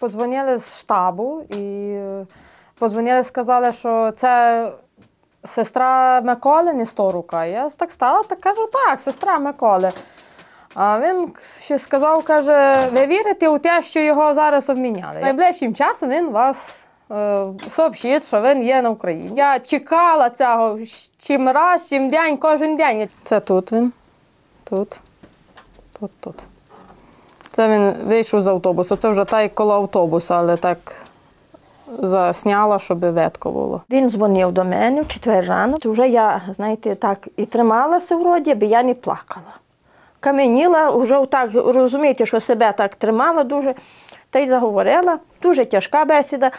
Подзвонили з штабу і подзвонили, сказали, що це сестра Миколи Несторука. Я так стала, так кажу, так, сестра Миколи. А він ще сказав, каже, ви вірите у те, що його зараз обміняли. Найближчим часом він вас е, сообщить, що він є на Україні. Я чекала цього чим раз, чим день, кожен день. Це тут він. Тут. Тут, тут. Це він вийшов з автобусу. Це вже так коло автобуса, але так засняла, щоб ветко було. Він дзвонив до мене в четвер рано. Вже я, знаєте, так і трималася вроді, бо я не плакала. Каменіла, вже так розумієте, що себе так тримала дуже, та й заговорила. Дуже тяжка бесіда.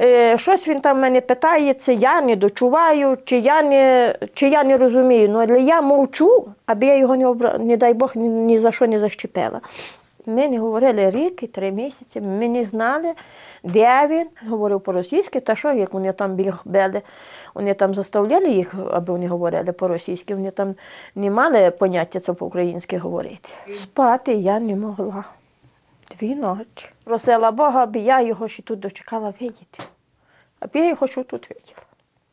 Е, щось він там мене питається, я не дочуваю, чи я не, чи я не розумію. Ну, але я мовчу, аби я його не, обра... не дай Бог, ні, ні за що не защепила. Ми не говорили рік і три місяці, ми не знали, де він. Говорив по-російськи, та що, як вони там били, вони там заставляли їх, аби вони говорили по-російськи, вони там не мали поняття це по-українськи говорити. Спати я не могла. Дві ночі. Просила Бога, аби я його ще тут дочекала видіти. Аби я його ще тут виділа.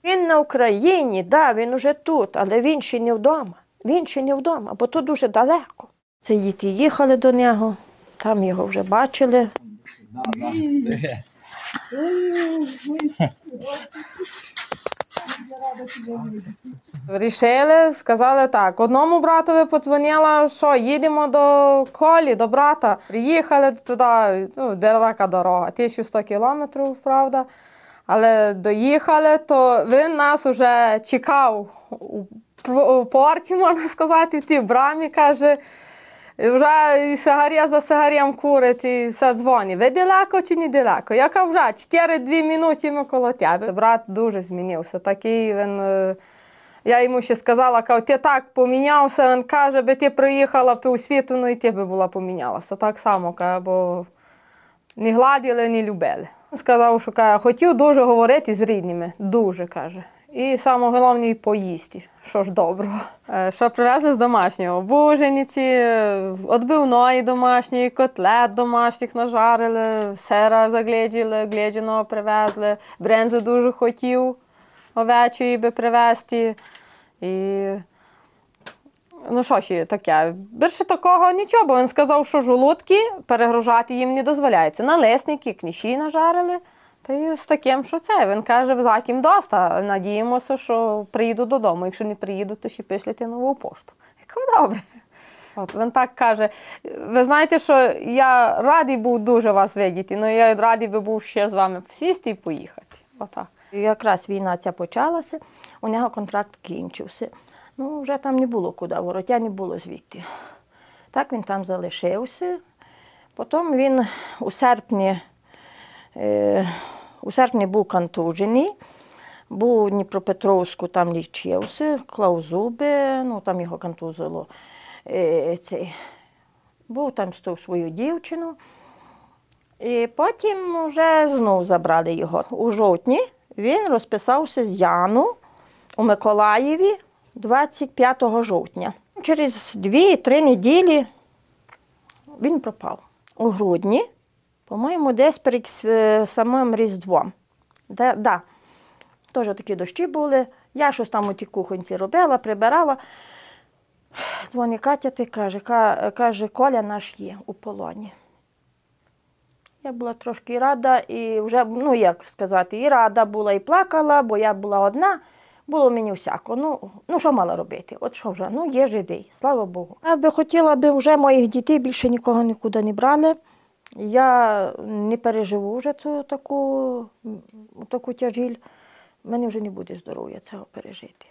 Він на Україні, да, він уже тут, але він ще не вдома. Він ще не вдома, бо то дуже далеко. Це діти їхали до нього, там його вже бачили. Рішили, сказали так. Одному братові подзвонила, що їдемо до колі, до брата. Приїхали туди, ну, далека дорога, 1100 кілометрів, правда. Але доїхали, то він нас уже чекав у порті, можна сказати, в тій брамі, каже. Вже і сигаря за сигарем курить, і все дзвонить. Ви далеко чи не далеко? Я кажу, вже 4-2 минути ми коло тебе. Брат дуже змінився. Такий він. е, Я йому ще сказала, кажу, ти так помінявся. Він каже, би ти приїхала по світу, ну і ти би була помінялася. Так само, каже, бо не гладили, не любили. Сказав, що каже, хотів дуже говорити з рідними, дуже каже. І саме головне поїсти, що ж доброго. Е, Що привезли з домашнього? Бужениці, е, відбивної домашньої, котлет домашніх нажарили, сера загледіли, гледіного привезли. Брензи дуже хотів овечої би привезти. І Ну, що ще таке? Більше такого нічого, бо він сказав, що жолудки перегружати їм не дозволяється. Налисники, кніші нажарили. Та й з таким, що це. Він каже, заким доста. Надіємося, що приїду додому. Якщо не приїду, то ще пишлете нову пошту. Я кажу, добре. От він так каже. Ви знаєте, що я радий був дуже вас видіти, але я радий би був ще з вами сісти і поїхати. Отак. Якраз війна ця почалася, у нього контракт кінчився. Ну, вже там не було куди, вороття не було звідти. Так він там залишився. Потім він у серпні, у серпні був контужений, був у Дніпропетровську, там лічився, клав зуби, ну там його контузило. Е, цей. Був там тою свою дівчину. І потім вже знову забрали його. У жовтні він розписався з Яну у Миколаєві 25 жовтня. Через дві-три неділі він пропав. У грудні, по-моєму, десь перед е, самим Різдвом. Да, да. Теж такі дощі були. Я щось там у тій кухонці робила, прибирала. Дзвонить Катя ти каже, каже, Коля наш є у полоні. Я була трошки рада і вже, ну як сказати, і рада була, і плакала, бо я була одна. Було мені всяко. Ну, ну що мала робити? От що вже? Ну, є живий, слава Богу. Я би хотіла, би вже моїх дітей більше нікого нікуди не брали. Я не переживу вже цю таку, таку тяжіль. мені вже не буде здоров'я цього пережити.